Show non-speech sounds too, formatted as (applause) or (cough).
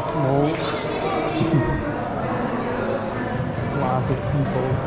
small. (laughs) Lots of people.